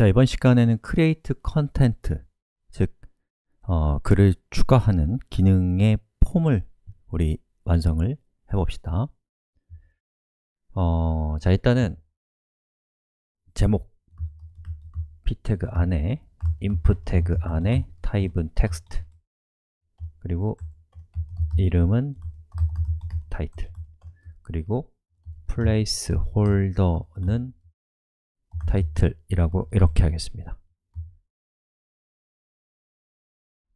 자, 이번 시간에는 create content, 즉 어, 글을 추가하는 기능의 폼을 우리 완성을 해봅시다. 어, 자, 일단은 제목 p 태그 안에 input 태그 안에 타입은 text 그리고 이름은 title 그리고 placeholder는 title이라고 이렇게 하겠습니다.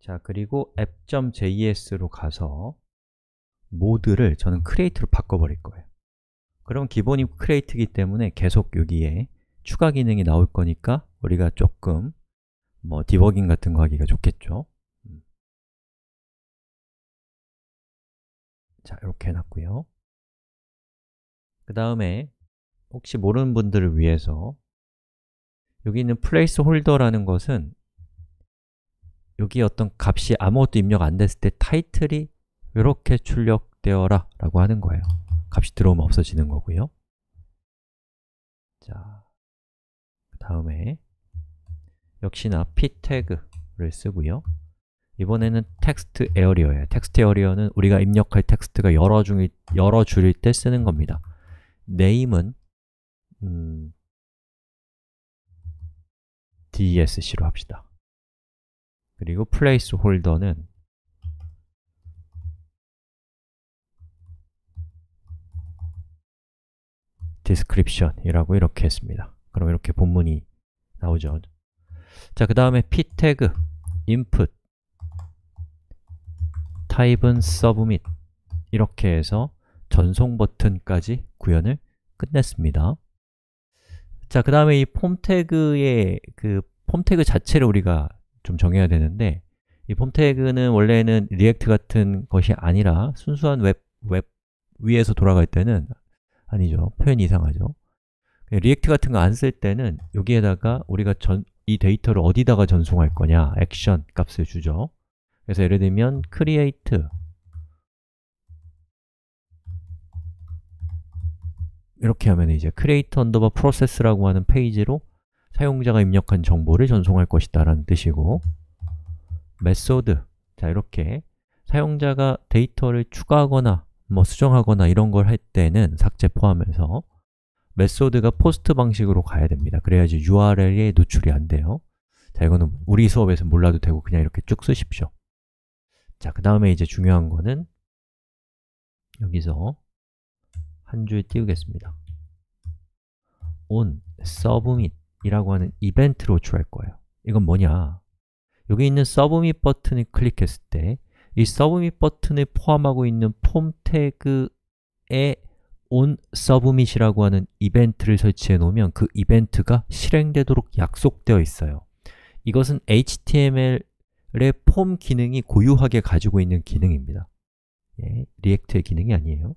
자, 그리고 app.js로 가서 모드를 저는 create로 바꿔버릴 거예요. 그럼 기본이 create이기 때문에 계속 여기에 추가 기능이 나올 거니까 우리가 조금 뭐 디버깅 같은 거 하기가 좋겠죠? 음. 자, 이렇게 해놨고요. 그 다음에 혹시 모르는 분들을 위해서 여기 있는 placeholder라는 것은 여기 어떤 값이 아무것도 입력 안 됐을 때 타이틀이 이렇게 출력되어라 라고 하는 거예요. 값이 들어오면 없어지는 거고요. 자, 그 다음에 역시나 p 태그를 쓰고요. 이번에는 textarea예요. textarea는 우리가 입력할 텍스트가 여러, 중, 여러 줄일 때 쓰는 겁니다. name은 음, desc로 합시다. 그리고 placeholder는 description이라고 이렇게 했습니다. 그럼 이렇게 본문이 나오죠. 자, 그 다음에 p 태그 input 타입은 submit. 이렇게 해서 전송 버튼까지 구현을 끝냈습니다 자, 그 다음에 이 폼 태그의 그 폼 태그 자체를 우리가 좀 정해야 되는데 이 폼 태그는 원래는 React 같은 것이 아니라 순수한 웹, 웹 위에서 돌아갈 때는 아니죠. 표현이 이상하죠. React 같은 거 안 쓸 때는 여기에다가 우리가 전, 이 데이터를 어디다가 전송할 거냐 액션 값을 주죠. 그래서 예를 들면 create 이렇게 하면 이제 create underbar process라고 하는 페이지로 사용자가 입력한 정보를 전송할 것이다 라는 뜻이고 method 자 이렇게 사용자가 데이터를 추가하거나 뭐 수정하거나 이런 걸 할 때는 삭제 포함해서 method가 POST 방식으로 가야 됩니다. 그래야지 URL에 노출이 안 돼요. 자, 이거는 우리 수업에서 몰라도 되고 그냥 이렇게 쭉 쓰십시오. 자, 그 다음에 이제 중요한 거는 여기서 한줄 띄우겠습니다. on submit 이라고 하는 이벤트로 호출할 거예요. 이건 뭐냐? 여기 있는 submit 버튼을 클릭했을 때 이 submit 버튼을 포함하고 있는 폼 태그에 on submit이라고 하는 이벤트를 설치해 놓으면 그 이벤트가 실행되도록 약속되어 있어요. 이것은 HTML의 폼 기능이 고유하게 가지고 있는 기능입니다. 예, React의 기능이 아니에요.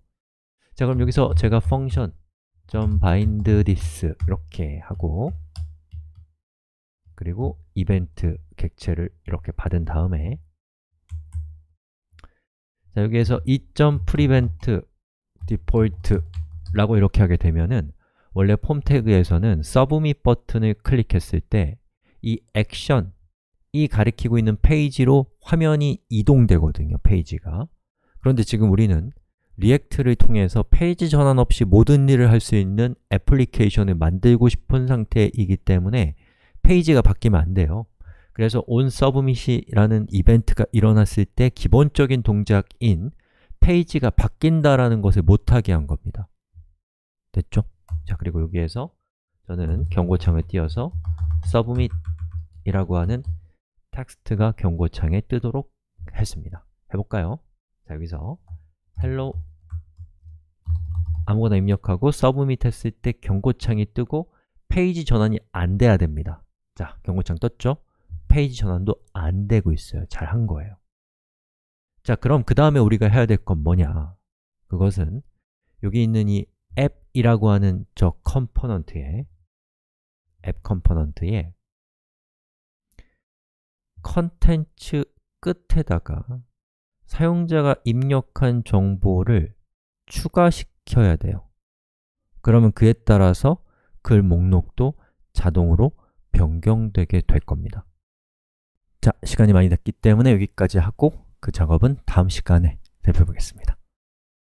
자, 그럼 여기서 제가 function bind this 이렇게 하고 그리고 이벤트 객체를 이렇게 받은 다음에 자, 여기에서 2.prevent default라고 이렇게 하게 되면은 원래 폼 태그에서는 submit 버튼을 클릭했을 때 이 액션, 이 가리키고 있는 페이지로 화면이 이동되거든요, 페이지가. 그런데 지금 우리는 React를 통해서 페이지 전환 없이 모든 일을 할 수 있는 애플리케이션을 만들고 싶은 상태이기 때문에 페이지가 바뀌면 안 돼요 그래서 onSubmit이라는 이벤트가 일어났을 때 기본적인 동작인 페이지가 바뀐다라는 것을 못하게 한 겁니다 됐죠? 자, 그리고 여기에서 저는 경고창을 띄어서 submit 이라고 하는 텍스트가 경고창에 뜨도록 했습니다 해볼까요? 자, 여기서 hello 아무거나 입력하고 submit 했을 때 경고창이 뜨고 페이지 전환이 안 돼야 됩니다 자, 경고창 떴죠? 페이지 전환도 안 되고 있어요. 잘 한 거예요. 자, 그럼 그 다음에 우리가 해야 될 건 뭐냐? 그것은 여기 있는 이 App이라고 하는 저 component에 App component에 컨텐츠 끝에다가 사용자가 입력한 정보를 추가시켜야 돼요. 그러면 그에 따라서 글 목록도 자동으로 변경되게 될 겁니다 자, 시간이 많이 됐기 때문에 여기까지 하고 그 작업은 다음 시간에 살펴보겠습니다